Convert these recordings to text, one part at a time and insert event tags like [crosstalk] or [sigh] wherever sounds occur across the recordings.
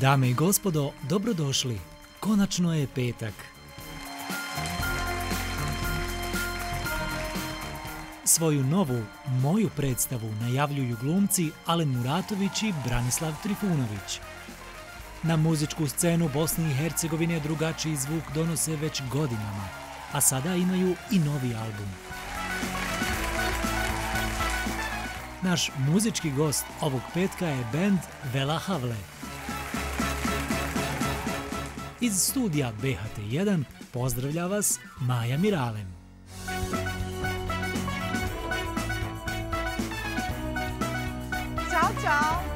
Dame i gospodo, dobrodošli. Konačno je petak. Svoju novu, moju predstavu najavljuju glumci Alen Muratović i Branislav Trifunović. Na muzičku scenu Bosne i Hercegovine drugačiji zvuk donose već godinama, a sada imaju i novi album. Naš muzički gost ovog petka je bend Vela Havle. Iz studija BHT1 pozdravlja vas Maja Miralem. Ćao, čao.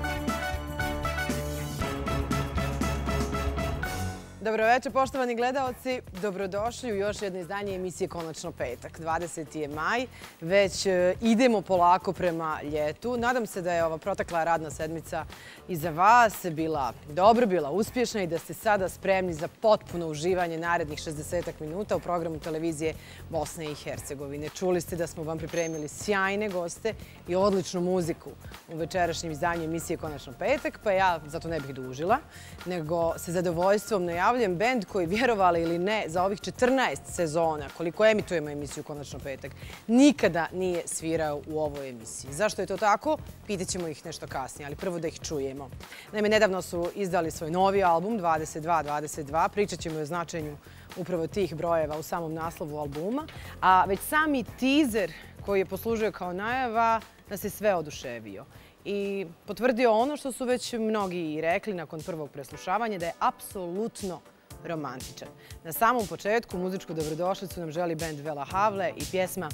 Dobroveče, poštovani gledalci. Dobrodošli u još jedno izdanje emisije Konačno petak. 20. je maj, već e, idemo polako prema ljetu. Nadam se da je ova protekla radna sedmica i za vas bila dobro, bila uspješna i da ste sada spremni za potpuno uživanje narednih 60 minuta u programu televizije Bosne i Hercegovine. Čuli ste da smo vam pripremili sjajne goste i odličnu muziku u večerašnjem izdanju emisije Konačno petak, pa ja zato ne bih dužila, nego se zadovoljstvom najavljen bend koji, vjerovali ili ne, za ovih 14 sezona, koliko emitujemo emisiju Konačno petak, nikada nije svirao u ovoj emisiji. Zašto je to tako? Pitaćemo ih nešto kasnije, ali prvo da ih čujemo. Naime, nedavno su izdali svoj novi album, 22-22. Pričat ćemo o značenju upravo tih brojeva u samom naslovu albuma. A već sami teaser koji je poslužio kao najava nas je sve oduševio i potvrdio ono što su već mnogi rekli nakon prvog preslušavanja, da je apsolutno romantičan. Na samom početku muzičku dobrodošlicu nam želi band Vela Havle i pjesma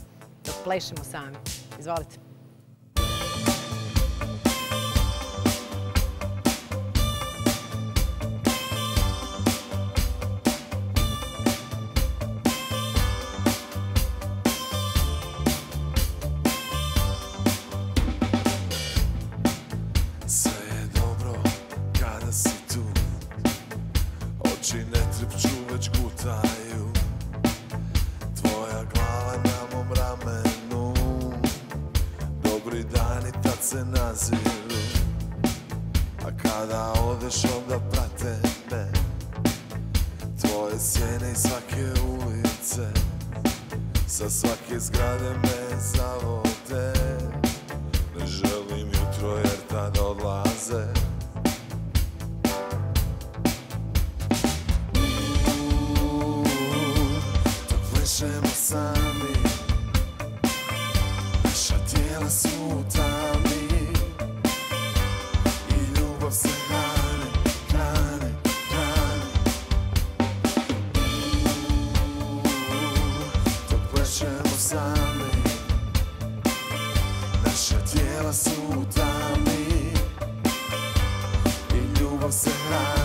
Dok plešemo sami. Izvolite. house of.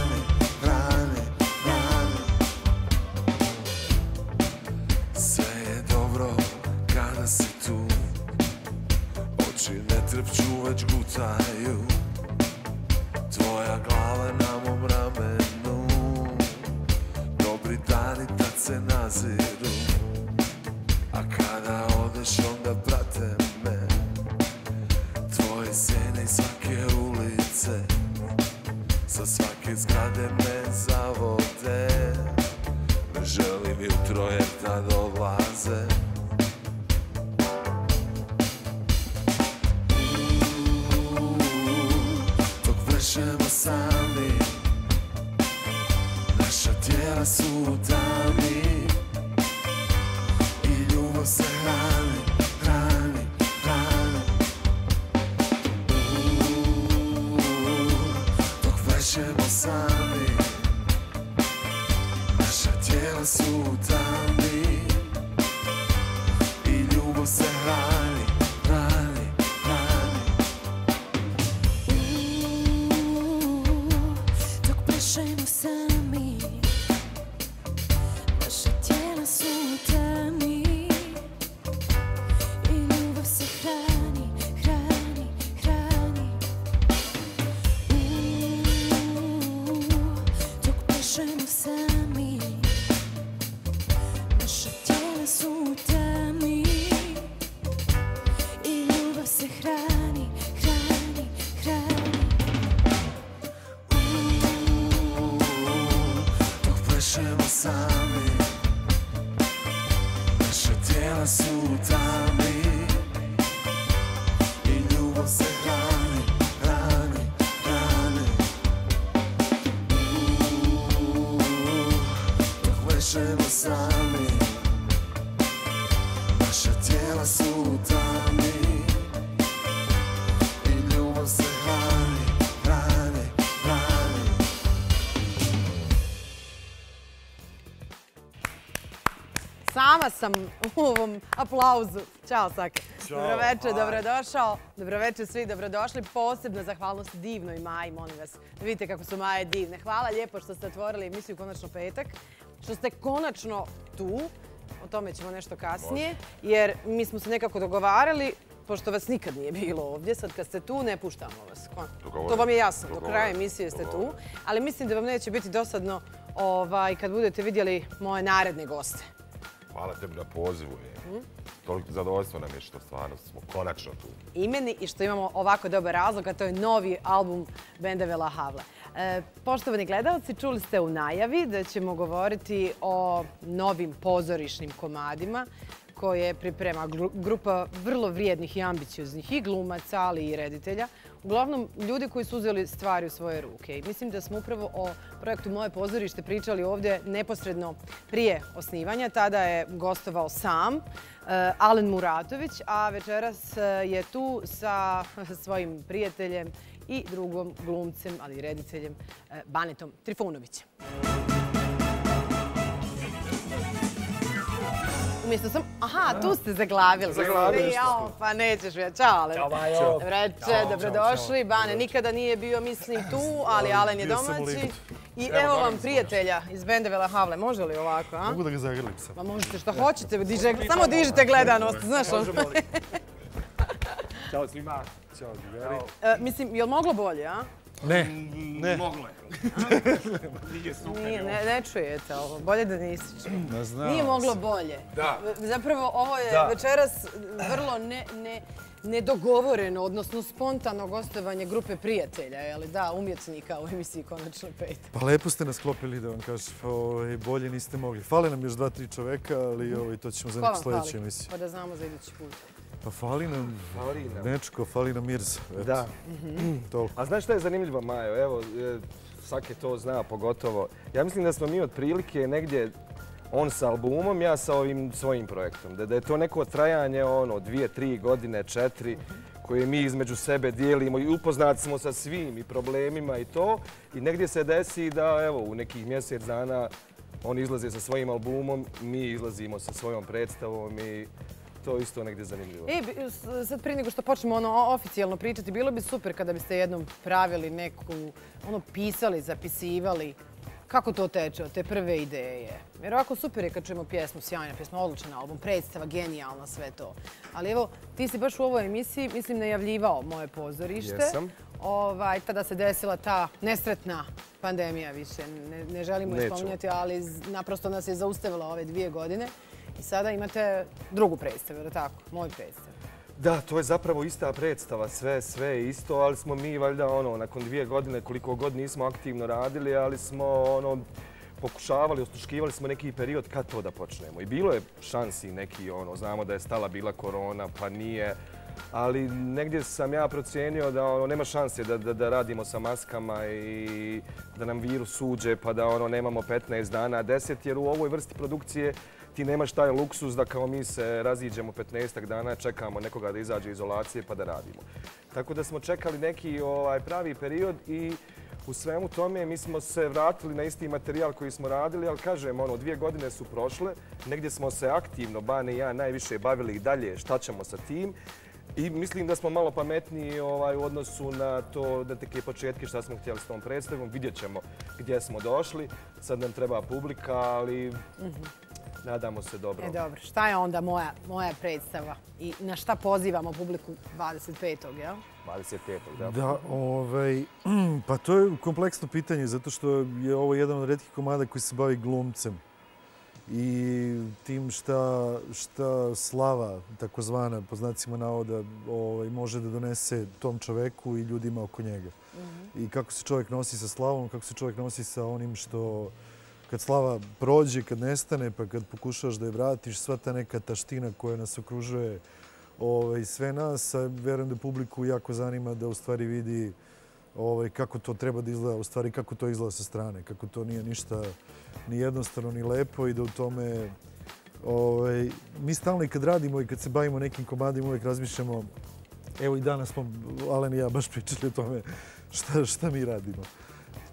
Sama sam u ovom aplauzu. Ćao, Sake. Dobroveče, dobrodošao. Dobroveče svi, dobrodošli. Posebna zahvalnost divnoj Maji, molim vas. Vidite kako su Maje divne. Hvala lijepo što ste otvorili emisiju Konačno petak. Što ste konačno tu. O tome ćemo nešto kasnije. Jer mi smo se nekako dogovarali, pošto vas nikad nije bilo ovdje, sad kad ste tu, ne puštamo vas. To vam je jasno, do kraja emisije ste tu. Ali mislim da vam neće biti dosadno ovaj, kad budete vidjeli moje naredne goste. Hvala tebi na pozivu. je. Toliko zadovoljstvo nam je što stvarno smo konačno tu. imeni i što imamo ovako dobar razlog, a to je novi album benda Vela Havla. E, poštovani gledalci, čuli ste u najavi da ćemo govoriti o novim pozorišnim komadima koje priprema gru- grupa vrlo vrijednih i ambicioznih i glumaca, ali i reditelja. Uglavnom, ljudi koji su uzeli stvari u svoje ruke. I mislim da smo upravo o projektu Moje pozorište pričali ovdje neposredno prije osnivanja. Tada je gostovao sam eh, Alen Muratović, a večeras eh, je tu sa [laughs] svojim prijateljem i drugom glumcem, ali i rediteljem, eh, Banetom Trifunovićem. Umjesto sam... Aha, tu ste zaglavili. Zaglavili ste. Jao, Pa nećeš me. Ćao, Ale. Ćao, Majo. Vreće, dobrodošli. Bane nikada nije bio, mislim, tu, ali Alen je domaći. I evo vam prijatelja iz bende Vela Havle. Može li ovako, a? Mogu da ga zagrlim sam. Ma možete što hoćete, diže, samo dižite gledanost, znaš ono. [laughs] Ćao svima. Ćao, drugari. E, Mislim, je li moglo bolje, a? Ne, ne. Moglo je. [laughs] Nije super. Nije, ne, ne čujete ovo, bolje da nisi čuo. Ne znam. Nije moglo bolje. Da. Zapravo, ovo je Da. večeras vrlo ne, ne, nedogovoreno, odnosno spontano gostovanje grupe prijatelja, jeli da, umjetnika u emisiji Konačno pet. Pa lepo ste nas klopili da vam kažem. Ovaj, bolje niste mogli. Fale nam još dva, tri čoveka, ali ovaj, to ćemo za neku sljedeću emisiju. Pa da znamo za idući put. Pa fali nam Fali nam. Nečko, fali nam Mirza. Eto, Da. Toliko. A znaš šta je zanimljivo, Majo? Evo, e, svake to zna pogotovo. Ja mislim da smo mi otprilike negdje on sa albumom, ja sa ovim svojim projektom. Da, da je to neko trajanje, ono, dvije, tri godine, četiri, koje mi između sebe dijelimo i upoznati smo sa svim i problemima i to. I negdje se desi da, evo, u nekih mjesec dana oni izlaze sa svojim albumom, mi izlazimo sa svojom predstavom i to isto negdje zanimljivo. E, sad prije nego što počnemo ono oficijalno pričati, bilo bi super kada biste jednom pravili neku, ono pisali, zapisivali, kako to teče od te prve ideje. Jer ovako super je kad čujemo pjesmu, sjajna pjesma, odličan album, predstava, genijalna, sve to. Ali evo, ti si baš u ovoj emisiji, mislim, najavljivao moje pozorište. Jesam. Ovaj, tada se desila ta nesretna pandemija više, ne, ne želimo je spominjati, ali naprosto nas je zaustavila ove dvije godine. I sada imate drugu predstavu, da tako? Moj predstav. Da, to je zapravo ista predstava, sve, sve je isto, ali smo mi valjda ono, nakon dvije godine koliko god nismo aktivno radili, ali smo ono, pokušavali, osluškivali smo neki period kad to da počnemo. I bilo je šansi neki, ono, znamo da je stala bila korona, pa nije, ali negdje sam ja procijenio da ono, nema šanse da, da, da radimo sa maskama i da nam virus uđe pa da ono, nemamo 15 dana, 10, jer u ovoj vrsti produkcije ti nemaš taj luksus da kao mi se raziđemo 15 dana, čekamo nekoga da izađe iz izolacije pa da radimo. Tako da smo čekali neki ovaj pravi period i u svemu tome mi smo se vratili na isti materijal koji smo radili, ali kažem, ono, dvije godine su prošle, negdje smo se aktivno, Bane i ja, najviše bavili i dalje šta ćemo sa tim. I mislim da smo malo pametniji ovaj, u odnosu na to, da teke početke šta smo htjeli s tom predstavom. Vidjet ćemo gdje smo došli. Sad nam treba publika, ali mhm nadamo se dobro. E dobro, šta je onda moja, moja predstava i na šta pozivamo publiku 25. jel? 25. da. Da, ovaj, [clears throat] pa to je kompleksno pitanje, zato što je ovo jedan od redkih komada koji se bavi glumcem. I tim šta, šta slava, takozvana, po znacima navoda, ovaj, može da donese tom čoveku i ljudima oko njega. I kako se čovjek nosi sa slavom, kako se čovjek nosi sa onim što kad slava prođe, kad nestane, pa kad pokušaš da je vratiš, sva ta neka taština koja nas okružuje ovaj, sve nas, a verujem da publiku jako zanima da u stvari vidi ovaj, kako to treba da izgleda, u stvari kako to izgleda sa strane, kako to nije ništa ni jednostavno ni lepo i da u tome ovaj, mi stalno i kad radimo i kad se bavimo nekim komadima uvijek razmišljamo Evo i danas smo, Alen i ja, baš pričali o tome šta, šta mi radimo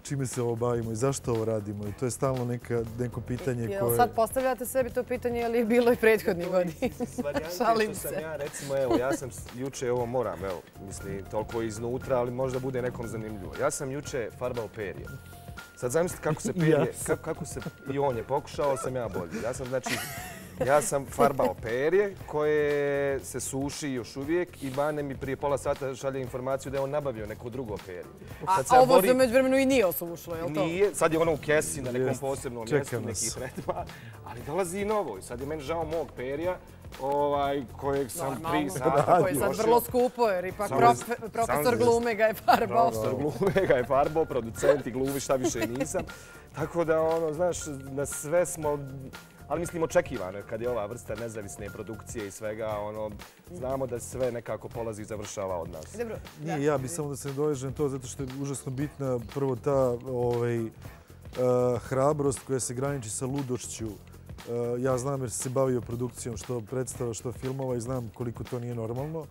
čime se ovo bavimo i zašto ovo radimo. I to je stalno neka, neko pitanje koje... Jel sad postavljate sebi to pitanje ili je bilo i prethodni godini? Šalim se. Ja, recimo, evo, ja sam juče, ovo moram, evo, mislim, toliko iznutra, ali možda bude nekom zanimljivo. Ja sam juče farbao perje. Sad zamislite kako se [laughs] perje, kako, kako se, i on je pokušao, sam ja bolji. Ja sam, znači, Ja sam farbao perje koje se suši još uvijek i Bane mi prije pola sata šalje informaciju da je on nabavio neko drugo perje. A, a ovo se među vremenu i nije osušilo, je li to? Nije, sad je ono u kesi na nekom posebnom mjestu, nekih retma, ali dolazi i novo i sad je meni žao mog perja ovaj, kojeg sam tri sata Koji je sad vrlo skupo jer ipak profesor glume ga je farbao. Profesor glume ga je farbao, producent i glumi šta više nisam. Tako da, ono, znaš, na sve smo ali mislim očekivano kad je ova vrsta nezavisne produkcije i svega, ono, znamo da sve nekako polazi i završava od nas. Dobro, Nije, ja bih samo da se dovežem to zato što je užasno bitna prvo ta ovaj, uh, hrabrost koja se graniči sa ludošću. Uh, ja znam jer se bavio produkcijom što predstava, što filmova i znam koliko to nije normalno.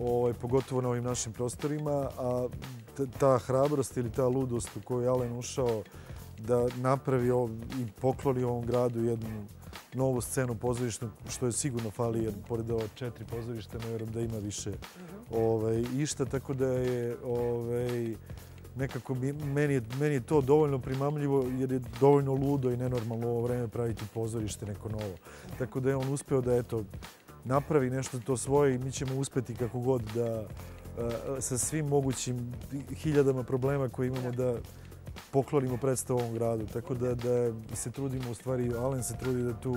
Ovaj, pogotovo na ovim našim prostorima, a ta hrabrost ili ta ludost u koju je Alen ušao, da napravi i pokloni ovom gradu jednu novu scenu pozorišnu, što je sigurno fali, jer pored ova četiri pozorište, ne vjerujem da ima više ovaj, išta, tako da je ovaj, nekako meni je, meni je to dovoljno primamljivo jer je dovoljno ludo i nenormalno u ovo vreme praviti pozorište neko novo. Tako da je on uspeo da eto, napravi nešto to svoje i mi ćemo uspeti kako god da sa svim mogućim hiljadama problema koje imamo da poklonimo predstavu ovom gradu. Tako da, da se trudimo, u stvari, Alen se trudi da tu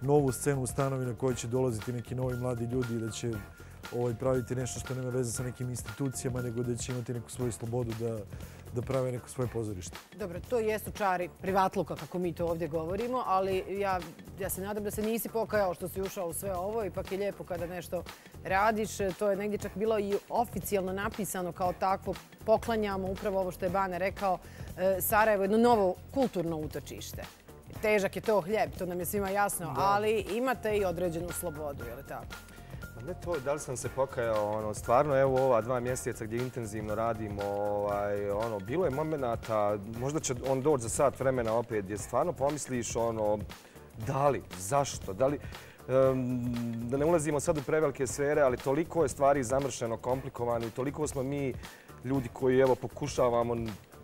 novu scenu ustanovi na kojoj će dolaziti neki novi mladi ljudi i da će ovaj, praviti nešto što nema veze sa nekim institucijama, nego da će imati neku svoju slobodu da, da prave neko svoje pozorište. Dobro, to jesu čari privatluka, kako mi to ovdje govorimo, ali ja, ja se nadam da se nisi pokajao što si ušao u sve ovo. Ipak je lijepo kada nešto radiš. To je negdje čak bilo i oficijalno napisano kao takvo. Poklanjamo upravo ovo što je Bane rekao. E, Sarajevo je jedno novo kulturno utočište. Težak je to hljeb, to nam je svima jasno, ali imate i određenu slobodu, je li tako? Ne to, da li sam se pokajao, ono, stvarno, evo ova dva mjeseca gdje intenzivno radimo, ovaj, ono, bilo je momenata, možda će on doći za sat vremena opet, gdje stvarno pomisliš, ono, da li, zašto, da li, da ne ulazimo sad u prevelike sfere, ali toliko je stvari zamršeno, komplikovano i toliko smo mi ljudi koji, evo, pokušavamo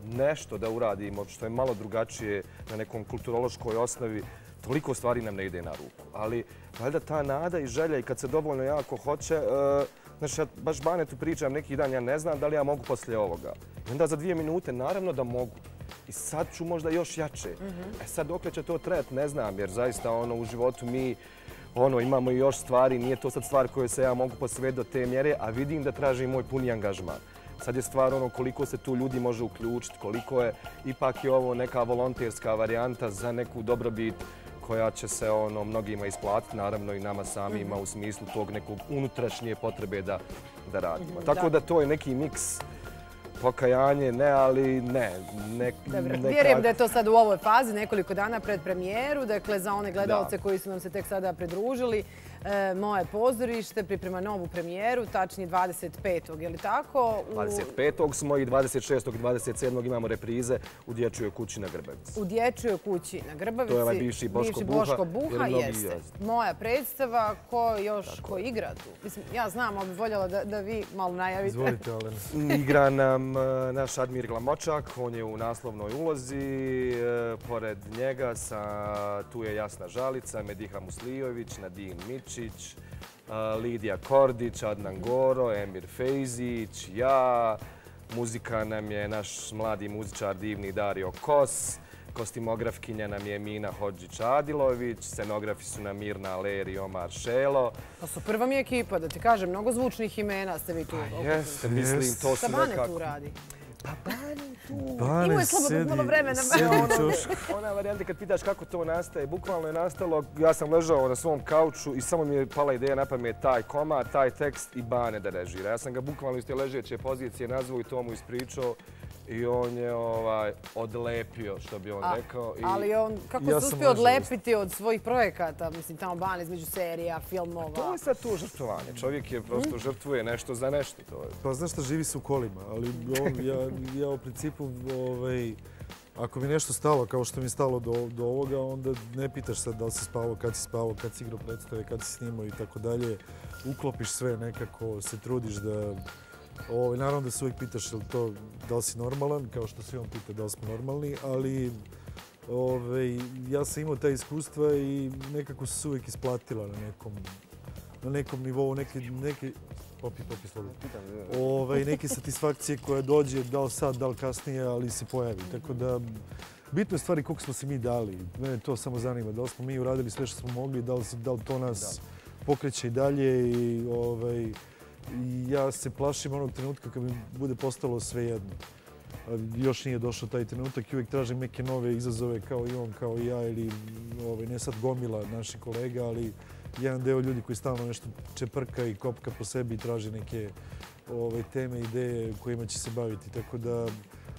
nešto da uradimo, što je malo drugačije na nekom kulturološkoj osnovi, toliko stvari nam ne ide na ruku. Ali valjda ta nada i želja i kad se dovoljno jako hoće, e, znači ja baš Banetu pričam neki dan, ja ne znam da li ja mogu poslije ovoga. I onda za dvije minute, naravno da mogu. I sad ću možda još jače. E sad dok će to trajati, ne znam, jer zaista ono u životu mi ono, imamo još stvari, nije to sad stvar koje se ja mogu posveti do te mjere, a vidim da traži moj puni angažman. Sad je stvar ono koliko se tu ljudi može uključiti, koliko je ipak je ovo neka volonterska varijanta za neku dobrobit koja će se ono mnogima isplatiti, naravno i nama samima u smislu tog nekog unutrašnje potrebe da, da radimo. Tako da to je neki miks pokajanje, ne, ali ne. ne Dobro, nekak... vjerujem da je to sad u ovoj fazi, nekoliko dana pred premijeru, dakle za one gledalce koji su nam se tek sada pridružili. E, moje pozorište priprema novu premijeru, tačnije 25. je li tako? 25. smo i 26. i 27. imamo reprize u Dječjoj kući na Grbavici. U Dječjoj kući na Grbavici. To je ovaj bivši Boško Buha. Boško Buha jeste. Moja predstava, ko još ko igra tu? Mislim, ja znam, ali bih voljela da vi malo najavite. Izvolite, Alen. [laughs] Igra nam e, naš Admir Glamočak, on je u naslovnoj ulozi. E, pored njega tu je Jasna Žalica, Mediha Muslijović, Nadin Mić, Vučić, Lidija Kordić, Adnan Goro, Emir Fejzić, ja. Muzika nam je naš mladi muzičar divni Dario Kos. Kostimografkinja nam je Mina Hođić-Adilović. Scenografi su nam Mirna Ler i Omar Šelo. Pa su prva mi ekipa, da ti kažem, mnogo zvučnih imena ste vi tu. Pa jeste, mislim, to su nekako... Šta Bane tu radi? Pa Bane... Bane Imao je slobodno malo vremena. Sedi u ćošku. [laughs] Ona varijanta kad pitaš kako to nastaje, bukvalno je nastalo, ja sam ležao na svom kauču i samo mi je pala ideja na pamet taj komad, taj tekst i Bane da režira. Ja sam ga bukvalno iz te ležeće pozicije nazvao i to mu ispričao i on je ovaj, odlepio, što bi on A, rekao. I Ali on, kako Ja se uspio odlepiti od svojih projekata, mislim, tamo ban između serija, filmova. To je sad to žrtvovanje. Čovjek je prosto žrtvuje nešto za nešto. To je. Pa znaš šta, živi se u kolima, ali on, ja, ja u principu, ovaj, ako mi nešto stalo kao što mi je stalo do, do ovoga, onda ne pitaš sad da li si spavao, kad si spavao, kad si igrao predstave, kad si snimao i tako dalje. Uklopiš sve nekako, se trudiš da... Ovaj, naravno da se uvijek pitaš jel to, da li si normalan, kao što svi on pita da li smo normalni, ali ovaj, ja sam imao ta iskustva i nekako su se uvijek isplatila na nekom, na nekom nivou, neke, neke, popi, popi, slobodno ovaj, neke satisfakcije koja dođe, da li sad, da li kasnije, ali se pojavi. Tako da, bitno je stvari koliko smo se mi dali. Mene to samo zanima, da li smo mi uradili sve što smo mogli, da li, da li to nas pokreće i dalje i ovaj, ja se plašim onog trenutka kad mi bude postalo sve jedno. Još nije došao taj trenutak i uvijek tražim neke nove izazove kao i on, kao i ja ili ovaj, ne sad gomila naših kolega, ali jedan deo ljudi koji stalno nešto čeprka i kopka po sebi i traži neke ove, teme, ideje kojima će se baviti. Tako da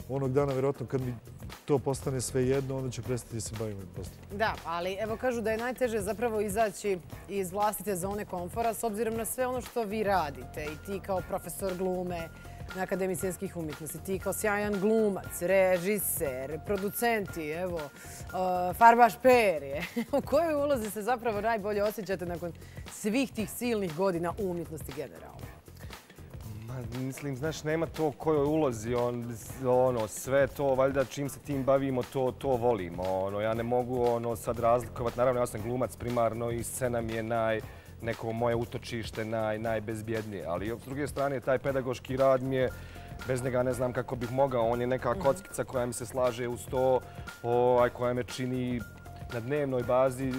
onog dana, vjerojatno, kad mi to postane sve jedno, onda ću prestati da se bavim poslom. Da, ali evo kažu da je najteže zapravo izaći iz vlastite zone komfora s obzirom na sve ono što vi radite i ti kao profesor glume na Akademiji umjetnosti, ti kao sjajan glumac, režiser, producenti, evo, uh, farbaš perje. [laughs] U kojoj ulozi se zapravo najbolje osjećate nakon svih tih silnih godina umjetnosti generalno? Mislim, znaš, nema to kojoj ulozi, on, ono, sve to, valjda čim se tim bavimo, to, to volimo. Ono, ja ne mogu ono, sad razlikovati, naravno ja sam glumac primarno i scena mi je naj, neko moje utočište naj, najbezbjednije. Ali s druge strane, taj pedagoški rad mi je, bez njega ne znam kako bih mogao. On je neka kockica koja mi se slaže uz to, ovaj, koja me čini na dnevnoj bazi e,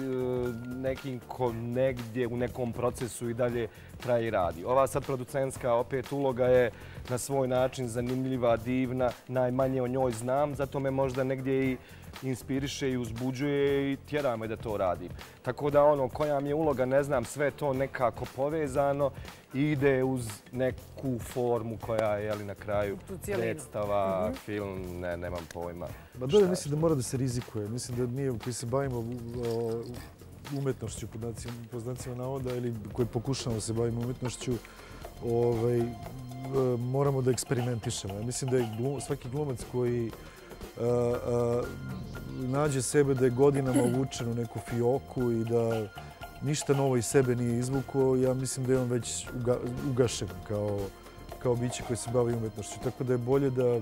nekim ko negdje u nekom procesu i dalje traje i radi. Ova sad producentska opet uloga je na svoj način zanimljiva, divna, najmanje o njoj znam, zato me možda negdje i inspiriše i uzbuđuje i tjera me da to radim. Tako da ono, koja mi je uloga, ne znam, sve to nekako povezano i ide uz neku formu koja je jeli, na kraju predstava, film, ne, nemam pojma. Ma dobro, mislim da mora da se rizikuje. Mislim da mi koji se bavimo umetnošću, po znacima navoda, ili koji pokušamo se bavimo umetnošću, ovaj, e, moramo da eksperimentišemo. Ja mislim da je glum, svaki glumac koji a, a, nađe sebe da je godinama uvučen u neku fioku i da ništa novo iz sebe nije izvukao, ja mislim da je on već uga, ugašen kao, kao biće koji se bavi umetnošću. Tako da je bolje da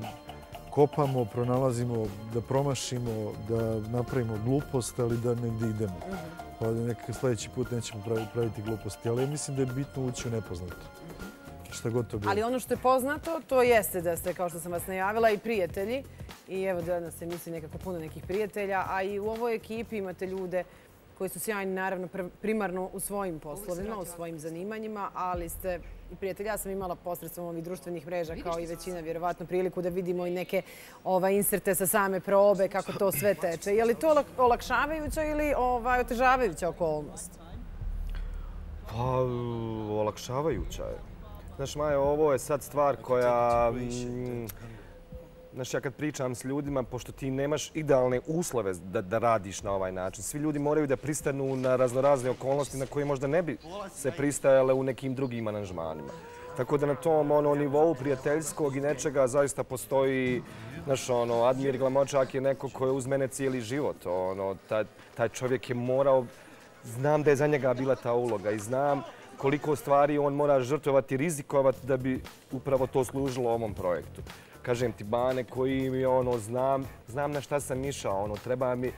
kopamo, pronalazimo, da promašimo, da napravimo glupost, ali da negdje idemo. Mhm. Pa da nekak sljedeći put nećemo pravi- praviti gluposti. Ali mislim da je bitno ući u nepoznato. Šta god to bilo. Ali ono što je poznato, to jeste da ste, kao što sam vas najavila, i prijatelji. I evo da nas se misli nekako puno nekih prijatelja. A i u ovoj ekipi imate ljude koji su sjajni, naravno, pr- primarno u svojim poslovima, u svojim zanimanjima, ali ste i prijatelji. Ja sam imala posredstvom ovih društvenih mreža, kao i većina, vjerovatno, priliku da vidimo i neke ovaj, inserte sa same probe, kako to sve teče. Je li to olak- olakšavajuća ili ovaj, otežavajuća okolnost? Pa, olakšavajuća je. Znaš, Maja, ovo je sad stvar koja... Znaš, ja kad pričam s ljudima, pošto ti nemaš idealne uslove da, da radiš na ovaj način, svi ljudi moraju da pristanu na raznorazne okolnosti na koje možda ne bi se pristajale u nekim drugim aranžmanima. Tako da na tom ono, nivou prijateljskog i nečega zaista postoji, znaš, ono, Admir Glamočak je neko ko je uz mene cijeli život. Ono, taj, taj čovjek je morao, znam da je za njega bila ta uloga i znam koliko stvari on mora žrtvovati, rizikovati da bi upravo to služilo ovom projektu. Kažem ti, Bane koji mi ono, znam, znam na šta sam išao, ono, treba mi,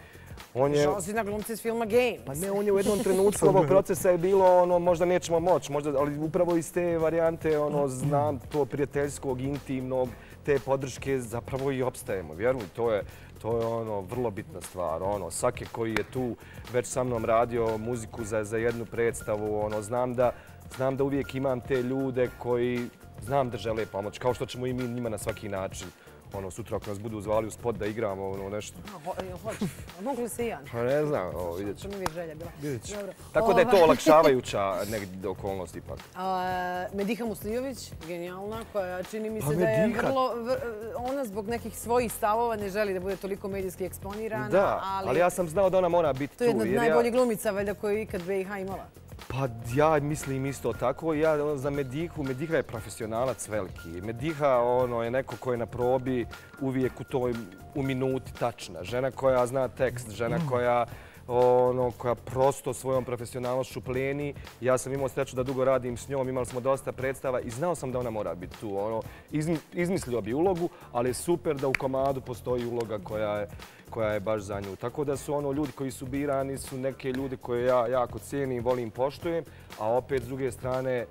on je... Žao si na glumci iz filma Games. Pa ne, on je u jednom trenutku ovog procesa je bilo ono, možda nećemo moći, možda, ali upravo iz te varijante ono, znam to prijateljskog, intimnog, te podrške zapravo i opstajemo, vjeruj, to je, to je ono vrlo bitna stvar. Ono, svaki koji je tu već sa mnom radio muziku za, za jednu predstavu, ono, znam da, znam da uvijek imam te ljude koji znam da žele pomoć, kao što ćemo i mi njima na svaki način ono, sutra ako nas budu zvali u spot da igramo, ono, nešto. A, ho- jel hoćeš? A mogu li se i ja? Pa ne znam, ovo, vidjet To ćemo. mi uvijek želja bila. Vidjet ću. Dobro. Tako da je to Ovaj, olakšavajuća [laughs] negdje okolnost ipak. A, Mediha Muslijović, genijalna, koja čini mi se Pa da je vrlo, v- ona zbog nekih svojih stavova ne želi da bude toliko medijski eksponirana, Da, ali ja sam znao da ona mora biti tu. to je jedna od ja- najboljih glumica valjda koju je ikad BiH imala. Pa ja mislim isto tako. Ja ono, za Medihu, Mediha je profesionalac veliki. Mediha ono, je neko ko je na probi uvijek u toj u minuti tačna. Žena koja zna tekst, žena koja ono, koja prosto svojom profesionalnošću pleni. Ja sam imao sreću da dugo radim s njom, imali smo dosta predstava i znao sam da ona mora biti tu. Ono, izmi- izmislio bi ulogu, ali je super da u komadu postoji uloga koja je koja je baš za nju. Tako da su ono ljudi koji su birani su neke ljudi koje ja jako cijenim, volim, poštujem, a opet s druge strane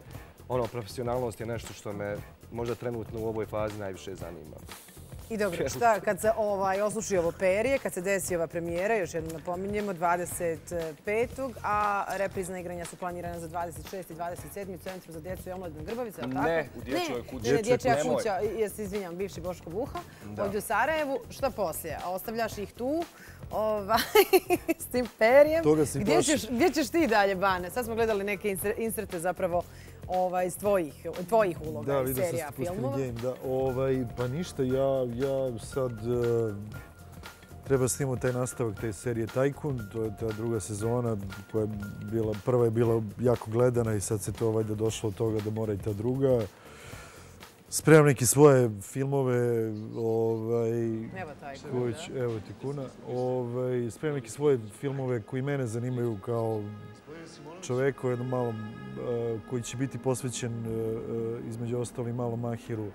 ono profesionalnost je nešto što me možda trenutno u ovoj fazi najviše zanima. I dobro, šta, kad se ovaj, osluši ovo perije, kad se desi ova premijera, još jednom napominjemo, 25. a reprizna igranja su planirana za 26. i 27. u Centru za djecu i omladinu Grbavica, je li tako? Ne, u dječjoj kući. Ne, ne, dječja kuća, ja se izvinjam, bivši Boško Buha, ovdje u Sarajevu. Šta poslije? Ostavljaš ih tu, ovaj, [laughs] s tim perijem. Toga si gdje ćeš, gdje ćeš ti dalje, Bane? Sad smo gledali neke insert- inserte zapravo ovaj, iz tvojih, tvojih uloga Da, iz vidio sam serija ste pustili filmova. game. Da, ovaj, pa ništa, ja, ja sad e, treba snimati taj nastavak te serije Tajkun, to je ta druga sezona koja je bila, prva je bila jako gledana i sad se to valjda došlo od toga da mora i ta druga. Spremam neke svoje filmove, ovaj, Evo taj koji evo ti kuna, ovaj, spremam neke svoje filmove koji mene zanimaju kao čoveka jednom malom, eh, koji će biti posvećen eh, između ostali malo Mahiru,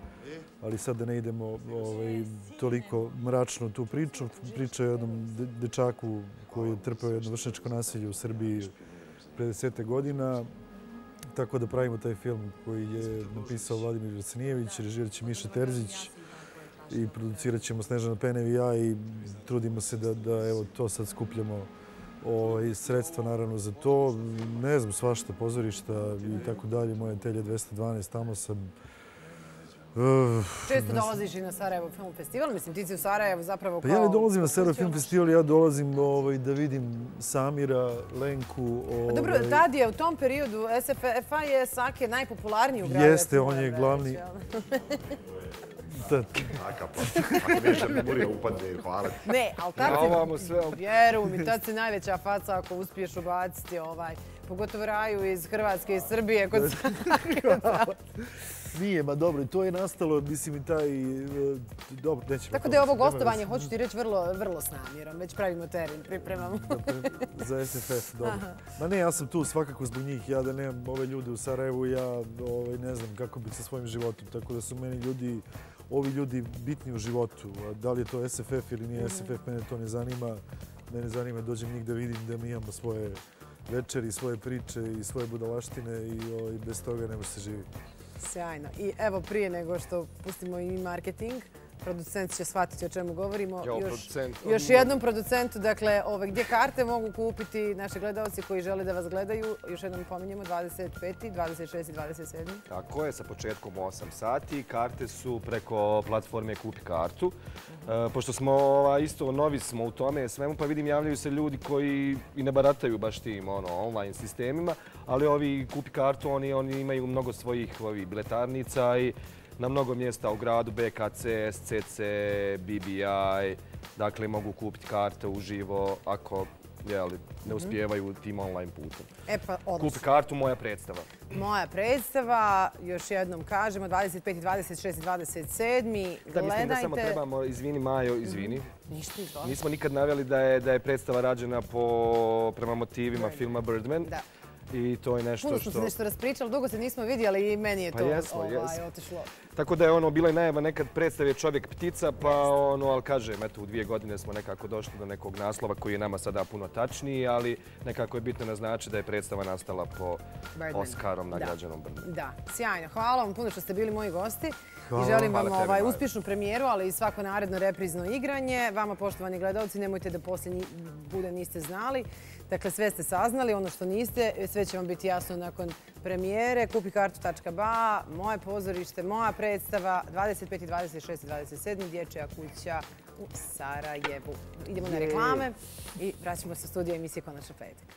ali sad da ne idemo ovaj, toliko mračno tu priču. Priča je o jednom de- dečaku koji je trpeo jedno vršničko nasilje u Srbiji pre desete godina. Tako da pravimo taj film koji je napisao Vladimir Rasanijević, režirat će Miša Terzić i producirat ćemo Snežana Penev i ja i trudimo se da, da evo, to sad skupljamo ovaj, sredstva naravno za to. Ne znam, svašta, pozorišta i tako dalje. Moje telje 212, tamo sam. Uh, Često dolaziš i na Sarajevo Film Festival, mislim ti si u Sarajevu zapravo Pa kao... ja ne dolazim na Sarajevo Film. Festival, ja dolazim ovaj, da vidim Samira, Lenku. Pa Ovaj, dobro, tad je u tom periodu SFFA je Sake najpopularniji u gradu. Jeste, on je glavni- reći, jel? ta- Takav pa. Ako neće memorija upadne, hvala ti. Ne, ali tad Ja si... ovamo sve... Vjeru mi, tad si najveća faca ako uspiješ ubaciti ovaj, pogotovo Raju iz Hrvatske i Srbije kod [laughs] [laughs] Nije, ma dobro, i to je nastalo, mislim, i taj... e, Dobro, nećemo. Tako da je ovo gostovanje, hoću ti reći, vrlo, vrlo s namjerom. Već pravimo teren, pripremamo. Za SFF, dobro. Ma ne, ja sam tu svakako zbog njih. Ja da nemam ove ljude u Sarajevu, ja ovaj, ne znam kako bi sa svojim životom. Tako da su meni ljudi, ovi ljudi bitni u životu. Da li je to SFF ili nije SFF, mene to ne zanima. Mene zanima da dođem njih da vidim da mi imamo svoje večeri, svoje priče i svoje budalaštine i ovaj, bez toga ne može se živjeti. Sjajno. I evo prije nego što pustimo i marketing, producent će shvatiti o čemu govorimo. Jo, još, producent. još jednom producentu, dakle, ove, gdje karte mogu kupiti naši gledalci koji žele da vas gledaju. Još jednom pominjemo 25. 26. i 27. Tako je, sa početkom u 8 sati. Karte su preko platforme Kupi kartu. E, pošto smo ova, isto novi smo u tome svemu, pa vidim javljaju se ljudi koji i ne barataju baš tim ono, online sistemima, ali ovi Kupi kartu, oni, oni imaju mnogo svojih ovi, biletarnica i na mnogo mjesta u gradu, BKC, SCC, BBI, dakle mogu kupiti karte uživo ako jeli, ne uspijevaju tim online putem. E pa. Kupi kartu, moja predstava. Moja predstava, još jednom kažemo, 25. 26. 27. Da, mislim da samo trebamo, izvini Majo, izvini. Ništa izvoli. Nismo nikad naveli da je, da je predstava rađena po, prema motivima filma Birdman. Da. I to je nešto Puno smo se što... nešto raspričali, dugo se nismo vidjeli i meni je Pa to jesmo, ovaj, jesmo. otišlo. Tako da je ono, bila je najava nekad predstave čovjek ptica, pa ono, ali kažem, eto, u dvije godine smo nekako došli do nekog naslova koji je nama sada puno tačniji, ali nekako je bitno naznačiti da je predstava nastala po Birdman. Oscarom nagrađenom Birdmanu. Da, sjajno. Hvala vam puno što ste bili moji gosti. Hvala I želim vam tebi, ovaj, uspješnu premijeru, ali i svako naredno reprizno igranje. Vama, poštovani gledalci, nemojte da poslije bude niste znali. Dakle, sve ste saznali, ono što niste, sve će vam biti jasno nakon premijere. Kupi kartu.ba, moje pozorište, moja predstava, 25. 26. 27. dječja kuća u Sarajevu. Idemo na reklame i vraćamo se u studiju emisije Konačno petak.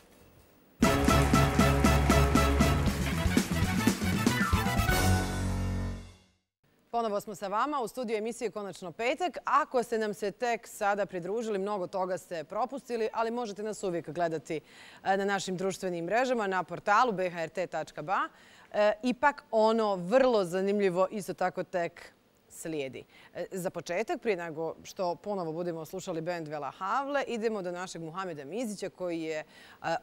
Ponovo smo sa vama u studiju emisije Konačno petak. Ako ste nam se tek sada pridružili, mnogo toga ste propustili, ali možete nas uvijek gledati e, na našim društvenim mrežama, na portalu bhrt.ba. E, ipak ono vrlo zanimljivo isto tako tek slijedi. E, za početak, prije nego što ponovo budemo slušali band Vela Havle, idemo do našeg Muhameda Mizića koji je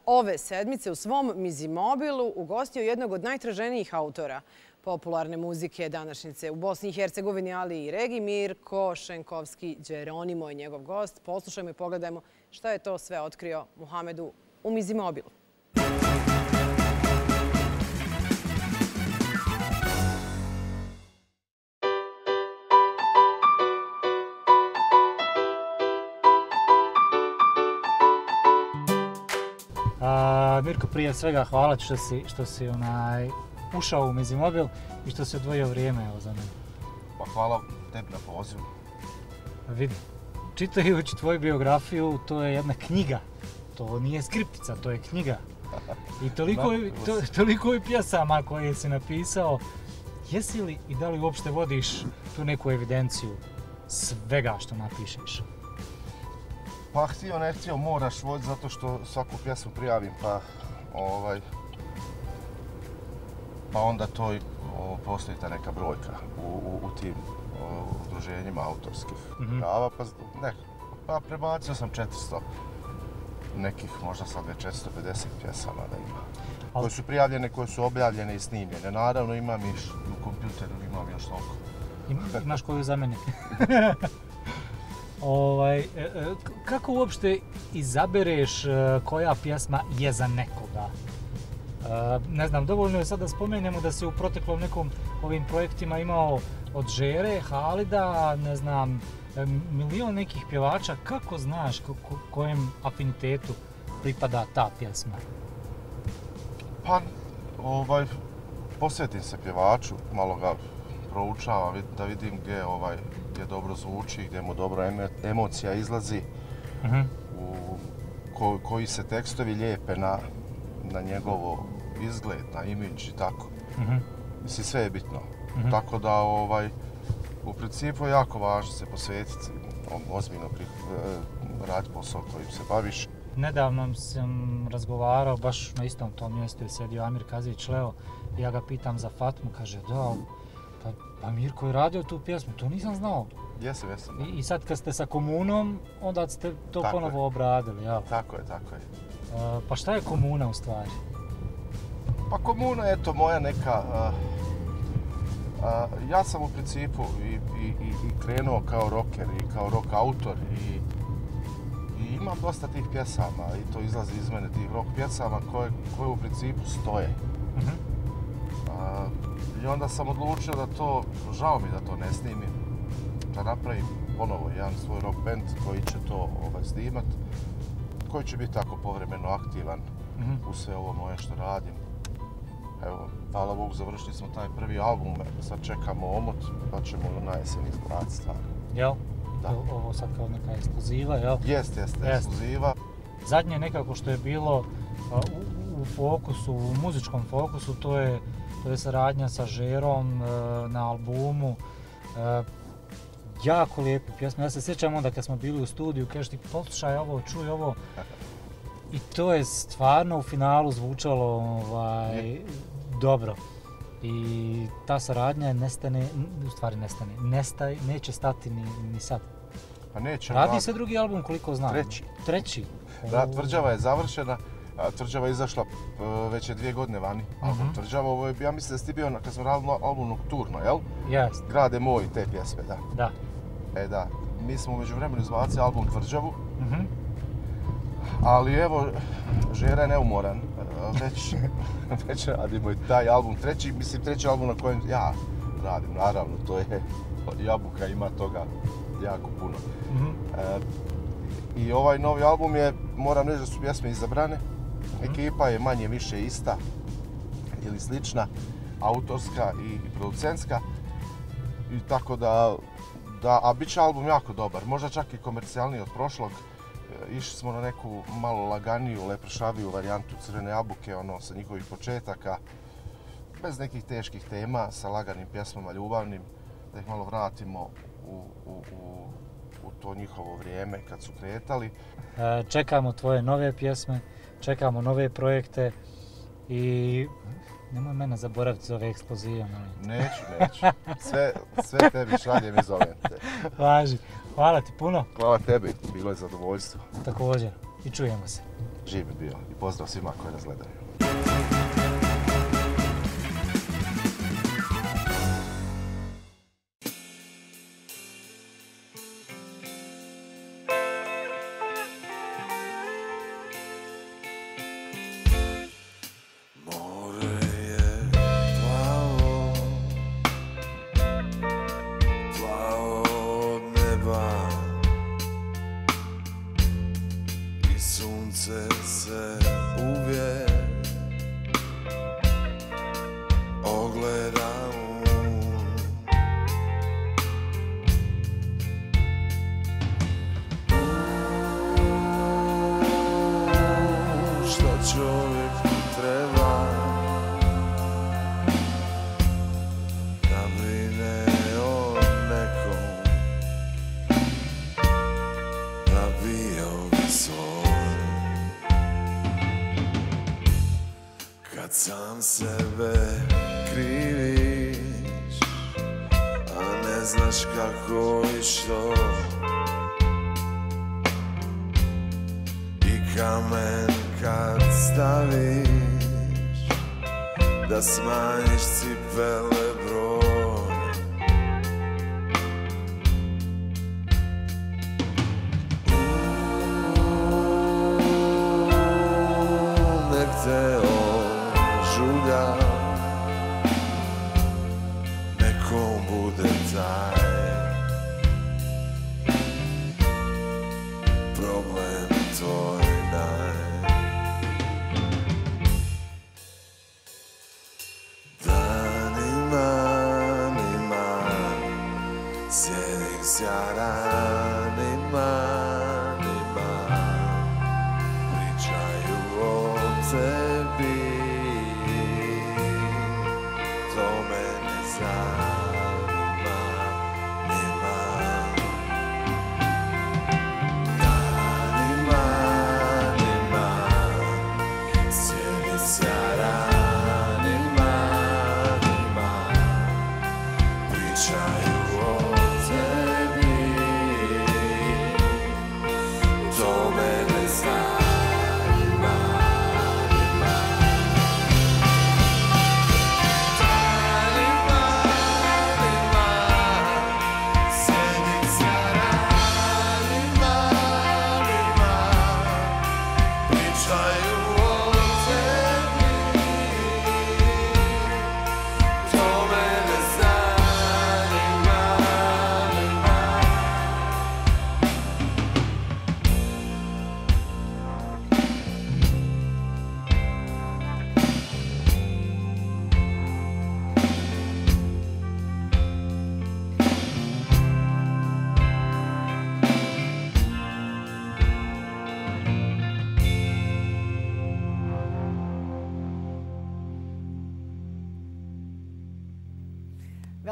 ove sedmice u svom Mizimobilu ugostio jednog od najtraženijih autora popularne muzike današnjice u Bosni i Hercegovini, ali i regi Mirko Šenkovski Đeronimo je njegov gost. Poslušajmo i pogledajmo šta je to sve otkrio Muhamedu u Mizimobilu. Mirko, prije svega hvala što si, što si onaj, ušao u Mezimobil i što se odvojio vrijeme evo, za mene. Pa hvala tebi na pozivu. Pa čitajući tvoju biografiju, to je jedna knjiga. To nije skriptica, to je knjiga. [laughs] I toliko, je, to, toliko je pjesama koje si napisao. Jesi li i da li uopšte vodiš tu neku evidenciju svega što napišeš? Pa htio ne htio moraš voditi zato što svaku pjesmu prijavim pa ovaj pa onda to o, postoji ta neka brojka u, u, u tim o, udruženjima autorskih mm -hmm. prava, pa ne, pa prebacio sam 400 nekih, možda sad već 450 pjesama da ima. Al... Koje su prijavljene, koje su objavljene i snimljene. Naravno imam i u kompjuteru, imam još toliko. Im, imaš koju za mene? [laughs] ovaj, e, e, kako uopšte izabereš e, koja pjesma je za nekoga? Ne znam, dovoljno je sad da spomenemo da se u proteklom nekom ovim projektima imao od Žere, Halida, ne znam, milion nekih pjevača. Kako znaš ko, ko, kojem afinitetu pripada ta pjesma? Pa, ovaj, posvetim se pjevaču, malo ga proučavam da vidim gdje ovaj gdje dobro zvuči, gdje mu dobro emocija izlazi, uh mhm. -huh. u ko, koji se tekstovi lijepe na, na njegovo izgled, na imidž i tako. Mhm. Mislim, sve je bitno. Mhm. Tako da, ovaj, u principu je jako važno se posvetiti, ozbiljno pri, eh, rad posao kojim se baviš. Nedavno sam razgovarao, baš na istom tom mjestu je sedio Amir Kazić Leo, ja ga pitam za Fatmu, kaže, da, pa, pa Mirko je radio tu pjesmu, to nisam znao. Jesam, jesam. I, I sad kad ste sa komunom, onda ste to tako ponovo je. obradili, jel? Tako je, tako je. Uh, pa šta je komuna u stvari? Pa komuna je to moja neka... Uh, uh, ja sam u principu i, i, i, i krenuo kao rocker i kao rock autor i, i imam dosta tih pjesama i to izlazi iz mene tih rock pjesama koje, koje u principu stoje. Uh -huh. uh, I onda sam odlučio da to, žao mi da to ne snimim, da napravim ponovo jedan svoj rock band koji će to ovaj, snimat, koji će biti tako povremeno aktivan mm -hmm. u sve ovo moje što radim. Evo, hvala Bogu, završili smo taj prvi album, sad čekamo omot, pa ćemo na jesen izgledati stvarno. Jel? Da. Ovo sad kao neka ekskluziva, jel? Jest, jest, jest. ekskluziva. Zadnje nekako što je bilo u, u fokusu, u muzičkom fokusu, to je, to je saradnja sa Žerom e, na albumu. E, jako lijepe pjesme. Ja se sjećam onda kad smo bili u studiju, kažeš ti poslušaj ovo, čuj ovo. [laughs] I to je stvarno u finalu zvučalo ovaj, dobro. I ta saradnja nestane, u stvari nestane, nestaj, neće stati ni, ni sad. Pa neće. Radi ma... se drugi album koliko znam. Treći. Treći. Da, tvrđava je završena. Tvrđava je izašla e, već je dvije godine vani. Uh -huh. Tvrđava, ovo je, ja mislim da ste bio na, kad smo radili album Nocturno, jel? Jest. Grade moj, te pjesme, da. Da. E da, mi smo umeđu vremenu izbacili album Tvrđavu. Mm -hmm. Ali evo, Žera je neumoran. Već, [laughs] već radimo i taj album. Treći, mislim, treći album na kojem ja radim, naravno, to je Jabuka, ima toga jako puno. Mm -hmm. e, I ovaj novi album je, moram reći da su pjesme izabrane. Ekipa je manje više ista ili slična, autorska i producentska. I tako da, da, a bit će album jako dobar, možda čak i komercijalniji od prošlog. Išli smo na neku malo laganiju, lepršaviju varijantu Crvene jabuke, ono, sa njihovih početaka, bez nekih teških tema, sa laganim pjesmama ljubavnim, da ih malo vratimo u, u, u, u to njihovo vrijeme kad su kretali. E, Čekamo tvoje nove pjesme, čekamo nove projekte i nemoj mene zaboraviti za ove molim te. Neću, neću. Sve, sve tebi šaljem i zovem te. Važi. Hvala ti puno, Hvala tebi, bilo je zadovoljstvo. također. I čujemo se. Živ bio i pozdrav svima koji nas gledaju. mais se pela.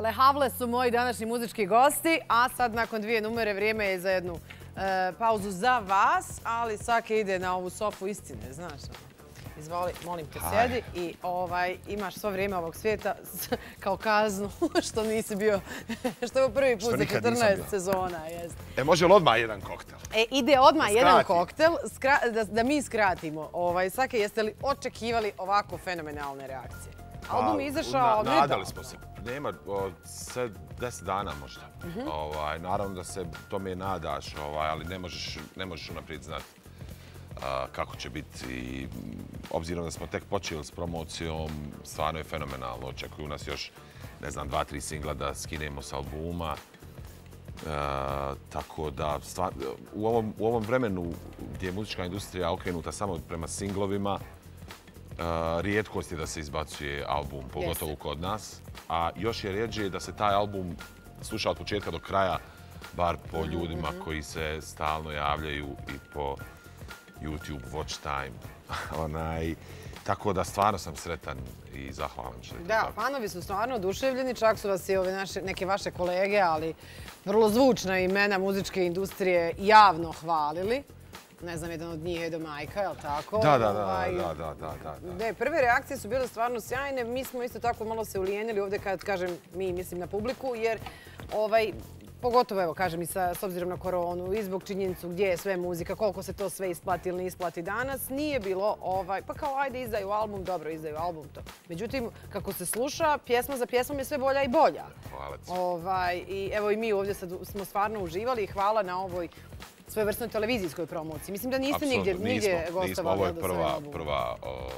Vele Havle su moji današnji muzički gosti, a sad nakon dvije numere vrijeme je za jednu e, pauzu za vas, ali svake ide na ovu sofu istine, znaš. Izvoli, molim te, sjedi i ovaj, imaš svo vrijeme ovog svijeta kao kaznu [laughs] što nisi bio, [laughs] što je ovo prvi put za nikad nisam 14 bio. sezona. Jest. E, može li odmah jedan koktel? E, ide odmah Da jedan koktel, skra- da, da mi skratimo. Ovaj, Sake, jeste li očekivali ovako fenomenalne reakcije? Album je izašao Pa, Na-. Nadali smo se. Nema, o, deset dana možda. Mhm. ovaj, naravno da se tome nadaš, ovaj, ali ne možeš, ne možeš unaprijed znati a, kako će biti. I, obzirom da smo tek počeli s promocijom, stvarno je fenomenalno. Očekuju nas još, ne znam, dva, tri singla da skinemo s albuma. tako da stvar, u, ovom, u ovom vremenu gdje je muzička industrija okrenuta samo prema singlovima, rijetkost je da se izbacuje album, pogotovo kod nas. A još je rijeđe da se taj album sluša od početka do kraja, bar po Mhm, ljudima koji se stalno javljaju i po YouTube Watch Time. [laughs] Onaj, tako da stvarno sam sretan i zahvalan što je to Da, tako. fanovi su stvarno oduševljeni, čak su vas i ove naše, neke vaše kolege, ali vrlo zvučna imena muzičke industrije javno hvalili. Ne znam, jedan od njih je do Majka, je li tako? Da, da, da, Ovaj, da, da, da, da, da. Ne, prve reakcije su bile stvarno sjajne. Mi smo isto tako malo se ulijenili ovdje kad kažem mi, mislim na publiku, jer ovaj, pogotovo evo kažem i sa, s obzirom na koronu i zbog činjenicu gdje je sve muzika, koliko se to sve isplati ili ne isplati danas, nije bilo ovaj, pa kao ajde izdaju album, dobro izdaju album to. Međutim, kako se sluša, pjesma za pjesmom je sve bolja i bolja. Hvala ti. Ovaj, I evo i mi ovdje sad smo stvarno uživali i hvala na ovoj svojevrsnoj televizijskoj promociji. Mislim da niste nigdje, nigdje nismo, nismo, gostovali. ovo je prva, albuma. prva o,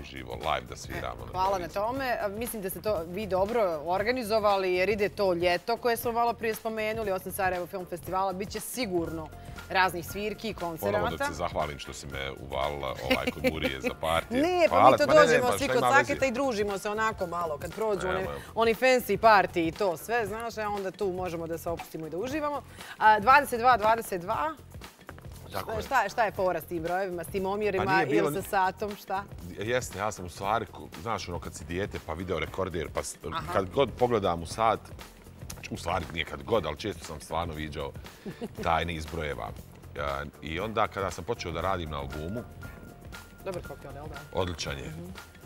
uživo live da sviramo. na Hvala na tome. Mislim da ste to vi dobro organizovali jer ide to ljeto koje smo malo prije spomenuli, osim Sarajevo Film Festivala, bit će sigurno raznih svirki i Ponovo koncerata. da se zahvalim što si me uvalila ovaj kod Burije za partije. [laughs] Ne, pa Hvala mi to ne, ne, dođemo pa svi kod? Saketa i družimo se onako malo kad prođu Evo, oni, fancy party i to sve, znaš, a onda tu možemo da se opustimo i da uživamo. A, 22, 22, Tako je. šta, šta je fora s tim brojevima, s tim omjerima Pa bilo ili sa satom, šta? Jeste, ja sam u stvari, znaš ono kad si dijete pa video rekorder, pa s- kad god pogledam u sat, u stvari nije kad god, ali često sam stvarno viđao [laughs] taj niz brojeva. I onda kada sam počeo da radim na albumu, Dobar koktel, jel da? odličan je.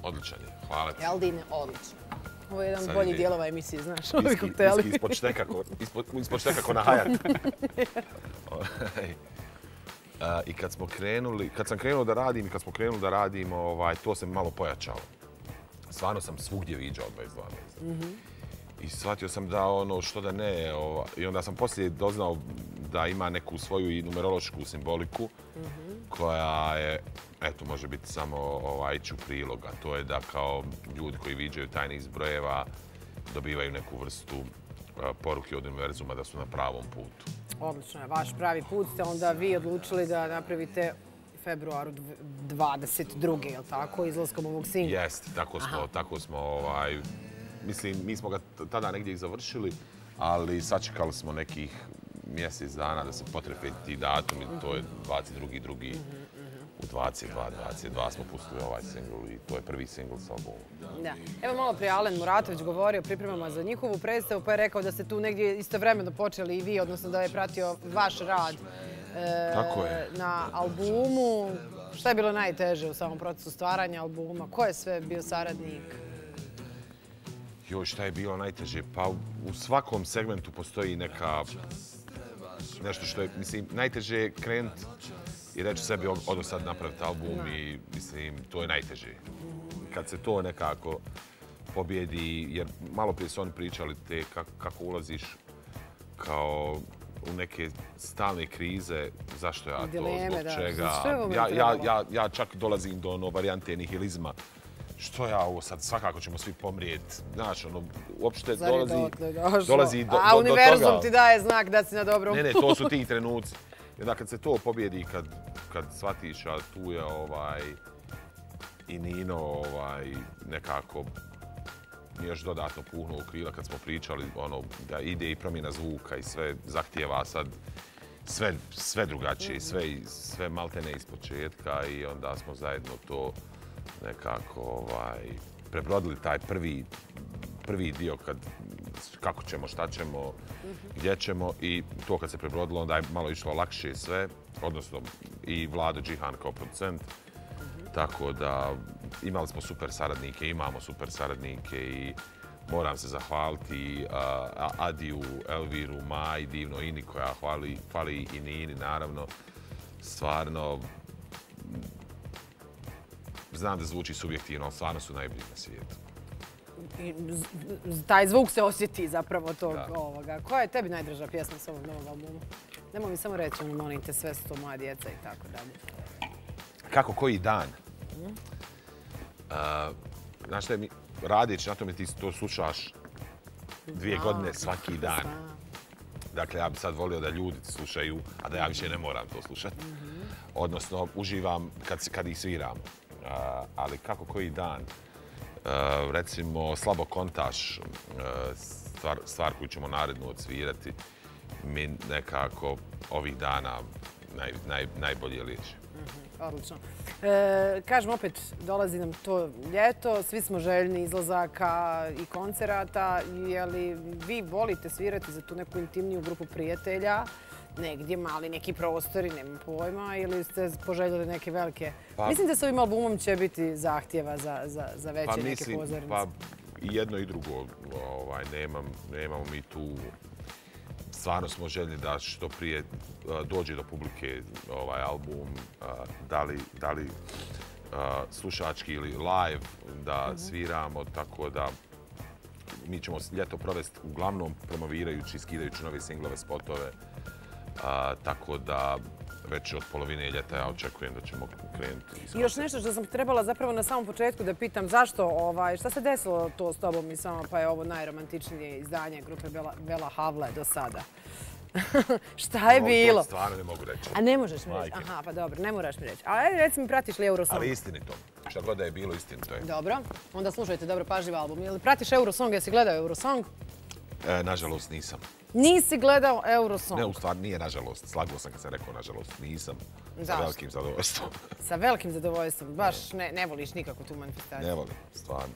Odličan je, hvala ti. Eldine, odlično. Ovo je jedan od boljih dijelova emisije, znaš, ovi Iski, kokteli. iski ispod šteka, ko, ispod, ispod šteka ko na Hayat. [laughs] [laughs] A, I kad smo krenuli, kad sam krenuo da radim i kad smo krenuli da radimo, ovaj, to se malo pojačalo. Stvarno sam svugdje viđao 22 I shvatio sam da ono što da ne, ova, i onda sam poslije doznao da ima neku svoju i numerološku simboliku koja je, eto, može biti samo ovaj, ću prilog, a to je da kao ljudi koji viđaju tajne izbrojeva dobivaju neku vrstu eh, poruke od univerzuma da su na pravom putu. Odlično je, vaš pravi put ste onda vi odlučili da napravite februaru dv- 22. je li tako, izlaskom ovog singla? Jeste, tako smo, tako smo, ovaj, mislim, mi smo ga tada negdje i završili, ali sačekali smo nekih mjesec dana da se potrefe ti datumi, to je 22. drugi. U 22, 22 smo pustili ovaj singl i to je prvi singl sa albumom. Da. Evo malo prije Alen Muratović govorio o pripremama za njihovu predstavu, pa je rekao da ste tu negdje istovremeno počeli i vi, odnosno da je pratio vaš rad e, Tako je. na albumu. Šta je bilo najteže u samom procesu stvaranja albuma? Ko je sve bio saradnik? Joj, šta je bilo najteže? Pa u svakom segmentu postoji neka... Nešto što je, mislim, najteže je krenut i reći sebi od od sad napraviti album i, mislim, to je najteže. Kad se to nekako pobjedi, jer malo prije su oni pričali te kako, kako ulaziš kao u neke stalne krize, zašto ja to, zbog da. čega. Ja, ja, ja, ja čak dolazim do ono varijante nihilizma. Što ja ovo sad, svakako ćemo svi pomrijet. Znaš, ono, uopšte dolazi, dolazi do, A do, do univerzum toga. ti daje znak da si na dobrom Ne, ne, to su ti trenuci. I onda kad se to pobjedi, kad, kad shvatiš, a tu je ovaj, i Nino ovaj, nekako mi još dodatno puhnuo u krila kad smo pričali ono, da ide i promjena zvuka i sve zahtijeva sad sve, sve drugačije, sve, sve maltene iz početka i onda smo zajedno to nekako ovaj, prebrodili taj prvi, prvi dio kad kako ćemo, šta ćemo, gdje ćemo i to kad se prebrodilo onda je malo išlo lakše sve, odnosno i Vlado Džihan kao producent. Tako da imali smo super saradnike, imamo super saradnike i moram se zahvaliti Adiju, Elviru, Maj, divno Ini koja hvali, hvali i Nini naravno. Stvarno, znam da zvuči subjektivno, ali stvarno su najbolji na svijetu. I taj zvuk se osjeti zapravo tog Da. ovoga. Koja je tebi najdraža pjesma s ovog novog albuma? Nemoj mi samo reći, ono, molim te, sve su to moja djeca i tako dalje. Kako koji dan? A, znaš šta je, mi, radići na tome ti to slušaš dvije godine svaki [laughs] dan. Dakle, ja bi sad volio da ljudi slušaju, a da ja više ne moram to slušati. Odnosno, uživam kad, kad ih sviram. A, ali kako koji dan, Eh, recimo, slabo kontaž, eh, stvar, stvar koju ćemo naredno odsvirati, mi nekako ovih dana naj, naj, najbolje liječi. Mhm, odlično. E, kažem opet, dolazi nam to ljeto, svi smo željni izlazaka i koncerata. Je li vi volite svirati za tu neku intimniju grupu prijatelja? Negdje mali neki prostori, nemam pojma, ili ste poželjeli neke velike... Pa- mislim da s ovim albumom će biti zahtjeva za, za, za veće Pa neke mislim, pozornice. pa jedno i drugo, ovaj, nemam, nemamo mi tu stvarno smo željni da što prije a, dođe do publike ovaj album, a, da li, da li a, slušački ili live, da sviramo, tako da mi ćemo ljeto provesti uglavnom promovirajući, skidajući nove singlove, spotove, a, tako da već od polovine ljeta ja očekujem da ćemo krenuti. I još nešto što sam trebala zapravo na samom početku da pitam zašto, ovaj, šta se desilo to s tobom i samo pa je ovo najromantičnije izdanje grupe Bela, Bela Havle do sada? [laughs] šta je To bilo? Stvarno ne mogu reći. A ne možeš mi reći? Aha, pa dobro, ne moraš mi reći. A ajde, reci mi, pratiš li Eurosong? Ali istinito. Šta god da je bilo istinito je. Dobro, onda slušajte dobro pažljiv album. Jel pratiš Eurosong, jesi gledao Eurosong? E, nažalost nisam. Nisi gledao Eurosong. Ne, u stvari nije nažalost. Slagao sam kad sam rekao nažalost. Nisam. Sa Zašto? velikim zadovoljstvom. Sa velikim zadovoljstvom. Baš ne, ne voliš nikako tu manifestaciju. ne volim, stvarno.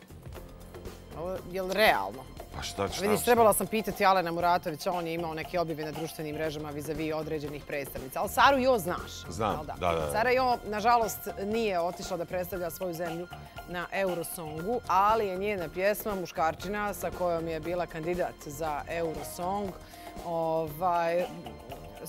Ovo je li realno? Pa šta, šta? Vidiš, trebala sam pitati Alena Muratovića, on je imao neke objave na društvenim mrežama vis-a-vis određenih predstavnica. Ali Saru Jo znaš. Znam, da, da, da. Sara Jo, nažalost, nije otišla da predstavlja svoju zemlju na Eurosongu, ali je njena pjesma Muškarčina sa kojom je bila kandidat za Eurosong. Ovaj,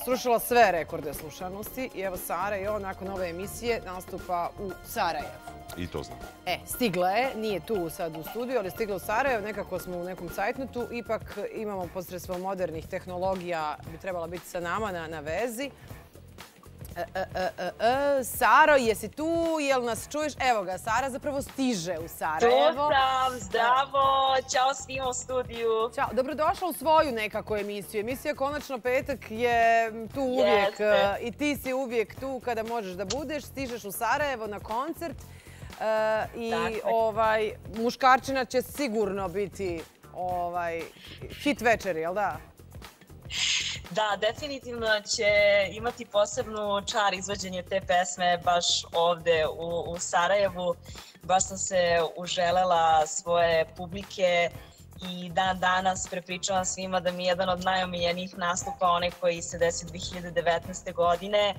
srušila sve rekorde slušanosti i evo Sara Jo nakon ove emisije nastupa u Sarajevu. I to znam. E, stigla je, nije tu sad u studiju, ali stigla u Sarajevo, nekako smo u nekom sajtnutu, ipak imamo posredstvo modernih tehnologija, bi trebala biti sa nama na, na vezi. E, e, e, Saro, jesi tu, jel nas čuješ? Evo ga, Sara zapravo stiže u Tu Sarajevo. sam, zdravo, čao svima u studiju. Ćao, dobrodošla u svoju nekako emisiju. Emisija Konačno petak je tu uvijek Jeste. i ti si uvijek tu kada možeš da budeš. Stižeš u Sarajevo na koncert i ovaj, muškarčina će sigurno biti ovaj, hit večeri, jel da? Da, definitivno će imati posebnu čar izvođenje te pesme baš ovde u, u Sarajevu. Baš sam se uželela svoje publike i dan danas prepričavam svima da mi je jedan od najomiljenijih nastupa onaj koji se desi 2019. godine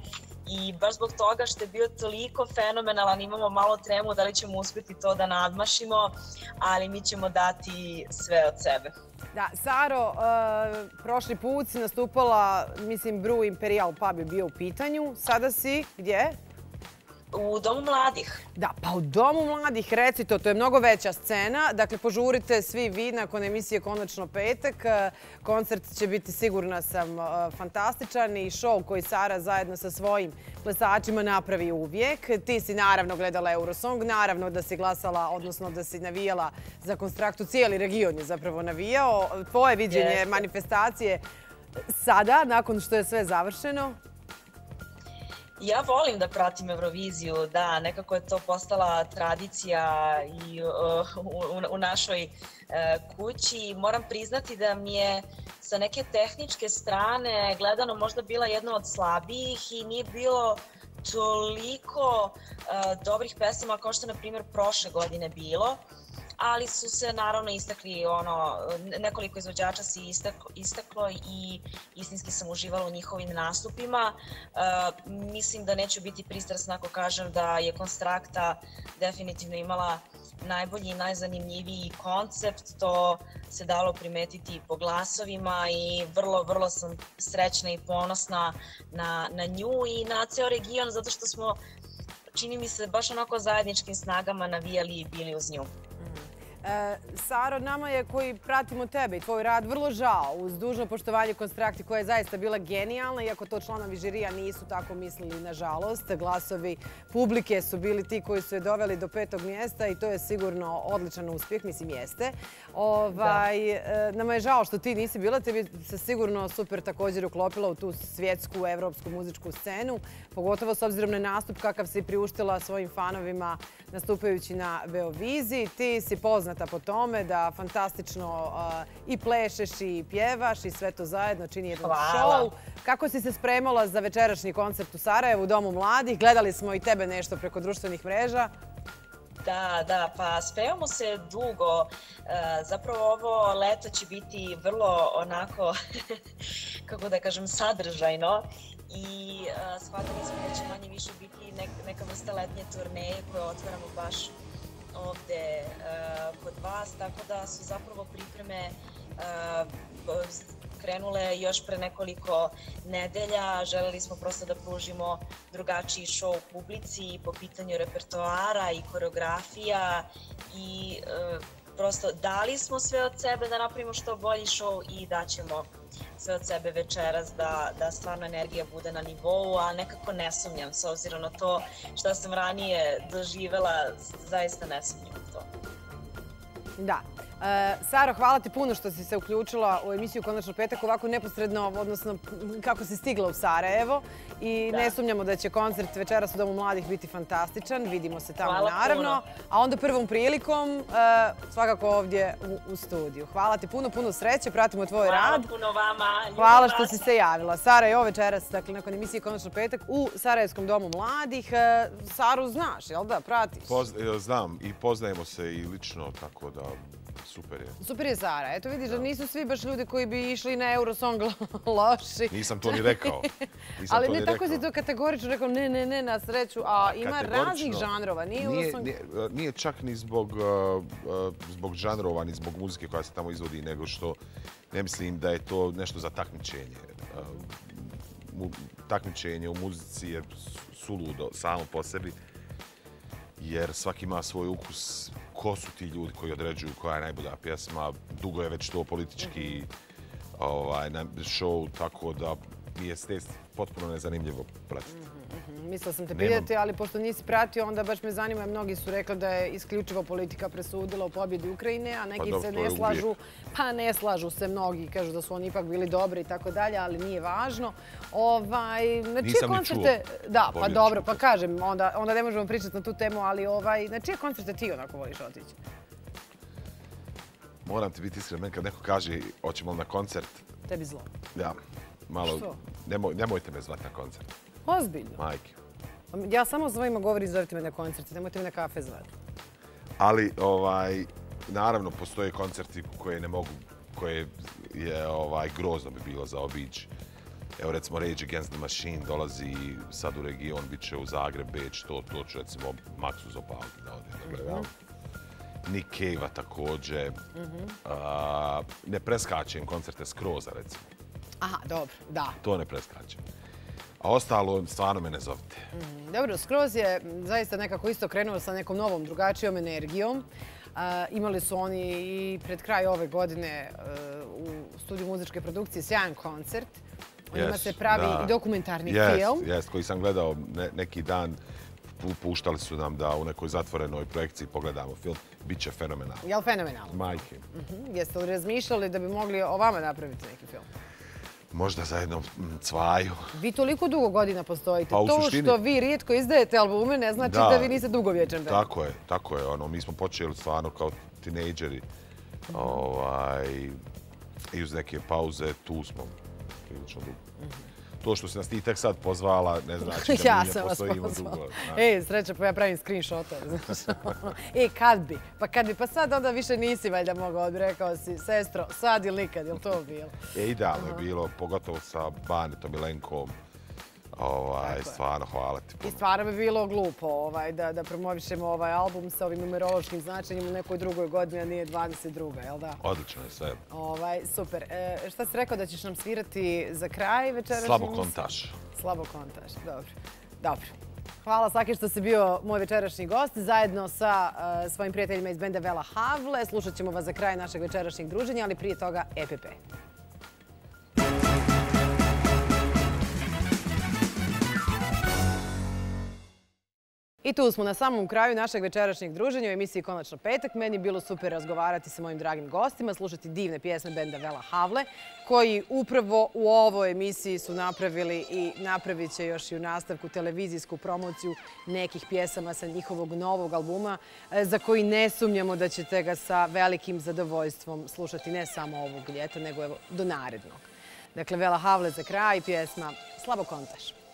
i baš zbog toga što je bio toliko fenomenalan, imamo malo tremu da li ćemo uspjeti to da nadmašimo, ali mi ćemo dati sve od sebe. Da, Saro, uh, prošli put si nastupala, mislim, Bru Imperial Pub je bio u pitanju. Sada si gdje? U Domu mladih. Da, pa u Domu mladih, reci to, je mnogo veća scena. Dakle, požurite svi vi nakon emisije Konačno petak. E, Koncert će biti, sigurna sam, e, fantastičan i show koji Sara zajedno sa svojim plesačima napravi uvijek. Ti si naravno gledala Eurosong, naravno da si glasala, odnosno da si navijala za konstraktu. Cijeli region je zapravo navijao. Tvoje viđenje Jeste. manifestacije sada, nakon što je sve završeno, Ja volim da pratim Euroviziju, da, nekako je to postala tradicija i uh, u, u- našoj uh, kući. Moram priznati da mi je sa neke tehničke strane gledano možda bila jedna od slabijih i nije bilo toliko uh, dobrih pesama kao što na primjer, prošle godine bilo ali su se naravno istakli ono, nekoliko izvođača se istaklo, istaklo i istinski sam uživala u njihovim nastupima. E, mislim da neću biti pristrasna ako kažem da je Konstrakta definitivno imala najbolji i najzanimljiviji koncept. To se dalo primetiti po glasovima i vrlo, vrlo sam srećna i ponosna na, na nju i na ceo region zato što smo čini mi se baš onako zajedničkim snagama navijali i bili uz nju. E, Saro, nama je koji pratimo tebe i tvoj rad vrlo žao uz dužno poštovanje konstrakti koja je zaista bila genijalna, iako to članovi žirija nisu tako mislili na žalost. Glasovi publike su bili ti koji su je doveli do petog mjesta i to je sigurno odličan uspjeh, mislim jeste. Ovaj, e, nama je žao što ti nisi bila, tebi se sigurno super također uklopila u tu svjetsku, evropsku muzičku scenu, pogotovo s obzirom na nastup kakav si priuštila svojim fanovima nastupajući na Beoviziji. Ti si poznata po tome da fantastično i plešeš i pjevaš i sve to zajedno čini jedan show. Kako si se spremala za večerašnji koncert u Sarajevu u Domu mladih? Gledali smo i tebe nešto preko društvenih mreža. Da, da, pa spremamo se dugo. E, zapravo ovo leto će biti vrlo onako, [laughs] kako da kažem, sadržajno i uh, shvatili smo da će manje više biti nek, neka vrsta letnje turneje koje otvaramo baš ovde uh, kod vas, tako da su zapravo pripreme uh, krenule još pre nekoliko nedelja. Želeli smo prosto da pružimo drugačiji show publici po pitanju repertoara i koreografija i uh, prosto dali smo sve od sebe da napravimo što bolji show i daćemo sve od sebe večeras da, da stvarno energija bude na nivou, a nekako ne sumnjam s obzirom na to što sam ranije doživela, zaista ne sumnjam to. Da. E, Saro, hvala ti puno što si se uključila u emisiju Konačno petak, ovako neposredno, odnosno kako si stigla u Sarajevo. I ne sumnjamo da će koncert večeras u Domu mladih biti fantastičan. Vidimo se tamo naravno. A onda prvom prilikom e, svakako ovdje u studiju. Hvala ti puno, puno sreće, pratimo tvoj rad. Hvala puno vama. Hvala što si se javila. Sara je ovo večeras, dakle, nakon emisije Konačno petak u Sarajevskom Domu mladih. E, Saru znaš, jel da, pratiš? Znam i poznajemo se i lično, tako da Super je. Super je Zara. Eto vidiš da nisu svi baš ljudi koji bi išli na Eurosong [laughs] loši. Nisam to ni rekao. [laughs] Ali ne tako si to kategorično rekao, ne, ne, ne, na sreću. A ima raznih žanrova, nije Eurosong... Nije čak ni zbog žanrova, ni zbog muzike koja se tamo izvodi, nego što ne mislim da je to nešto za takmičenje. Takmičenje u muzici je suludo samo po sebi, jer svaki ima svoj ukus ko su ti ljudi koji određuju koja je najbolja pjesma. Dugo je već to politički ovaj, show, tako da mi je potpuno nezanimljivo pratiti. Mhm. Mislila sam te pitati, ali pošto nisi pratio, onda baš me zanima. Mnogi su rekli da je isključivo politika presudila u pobjedi Ukrajine, a neki pa se ne slažu. Pa ne slažu se mnogi, kažu da su oni ipak bili dobri i tako dalje, ali nije važno. Ovaj, Nisam ni čuo. Da, pa dobro, pa kažem, onda ne možemo pričati na tu temu, ali ovaj, na čije koncerte ti onako voliš otići? Moram ti biti iskren, kad neko kaže hoćemo na koncert. Tebi zlo. Ja, malo... Što? Nemojte me zvati na koncert. Ozbiljno? Majke. Ja samo zvojima govorim zovite me na koncert, nemojte me na kafe zvati. Ali, ovaj, naravno, postoje koncerti koje ne mogu, koje je ovaj, grozno bi bilo za obići. Evo, recimo, Rage Against the Machine dolazi sad u region, bit će u Zagreb, Beč, to, to ću, recimo, Maxu Zopalki da ode da gledam. Nick Cave-a također. Ne preskačem koncerte Skroza, recimo. Aha, dobro, da. To ne preskačem. A ostalo, stvarno me ne zovite. Mm, dobro, Skroz je zaista nekako isto krenuo sa nekom novom, drugačijom energijom. Imali su oni i pred kraj ove godine e, u studiju muzičke produkcije sjajan koncert. O njima se pravi dokumentarni film. Jes, koji sam gledao neki dan. Puštali su nam da u nekoj zatvorenoj projekciji pogledamo film. Biće fenomenalno. Jel fenomenalno? Majke. Mhm, jeste li razmišljali da bi mogli o vama napraviti neki film? Možda za jednom cvaju. Vi toliko dugo godina postojite. Pa, to što vi rijetko izdajete albume ne znači da, vi niste dugovječan. Tako je, tako je. Ono, mi smo počeli stvarno kao tinejdžeri. Ovaj, I uz neke pauze tu smo prilično dugo. To što se nas ti tek sad pozvala, ne znači [laughs] da mi ne postojimo dugo. Ej, sreća, pa ja pravim screenshotove. [laughs] E, kad bi? Pa kad bi? Pa sad onda više nisi valjda mogao, odbi rekao si, sestro, sad ili nikad, je li to bilo? E, idealno je bilo, pogotovo sa Banetom i Lenkom. Ovaj, stvarno, hvala ti puno. I stvarno bi bilo glupo ovaj, da, da promovišemo ovaj album sa ovim numerološkim značenjem u nekoj drugoj godini, a nije 22. jel da? Odlično je sve. Ovaj, super. E, šta si rekao da ćeš nam svirati za kraj večerašnji? Slabo kontaž. Slabo kontaž, dobro. Dobro. Hvala Saki što si bio moj večerašnji gost. Zajedno sa e, svojim prijateljima iz benda Vela Havle. Slušat ćemo vas za kraj našeg večerašnjeg druženja, ali prije toga EPP. I tu smo na samom kraju našeg večerašnjeg druženja u emisiji Konačno petak. Meni je bilo super razgovarati sa mojim dragim gostima, slušati divne pjesme benda Vela Havle, koji upravo u ovoj emisiji su napravili i napravit će još i u nastavku televizijsku promociju nekih pjesama sa njihovog novog albuma, e, za koji ne sumnjamo da ćete ga sa velikim zadovoljstvom slušati ne samo ovog ljeta, nego do narednog. Dakle, Vela Havle za kraj, pjesma Slabo kontaš.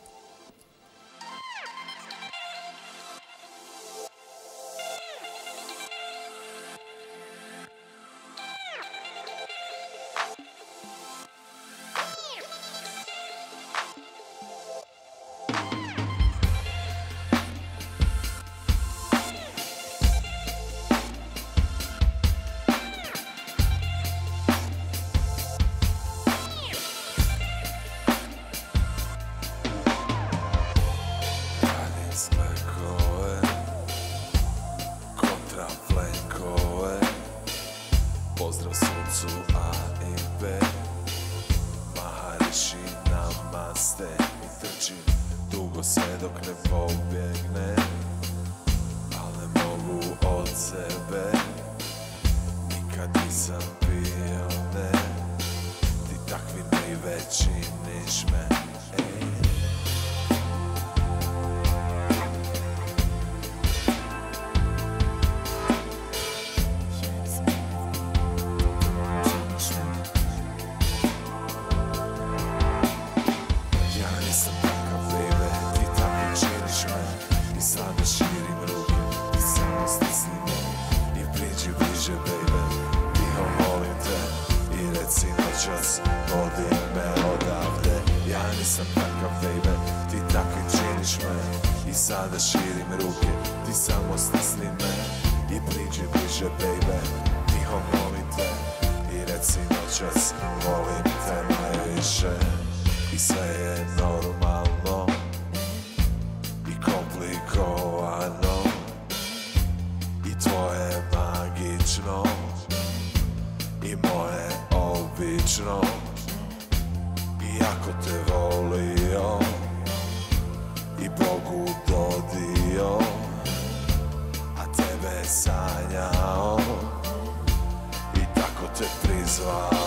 A